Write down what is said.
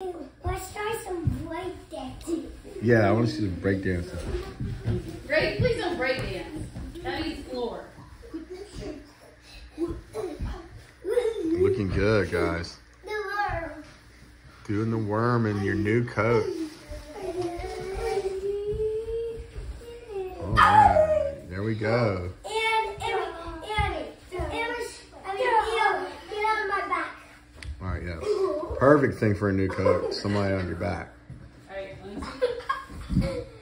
Let's try some break dancing. Yeah, I want to see the break dancing. Great, please don't break dance. That needs floor. Looking good, guys. The worm. Doing the worm in your new coat. All right, there we go. And, and, and, and, I mean, get, get on my back. All right, yes. Perfect thing for a new coat. Somebody on your back.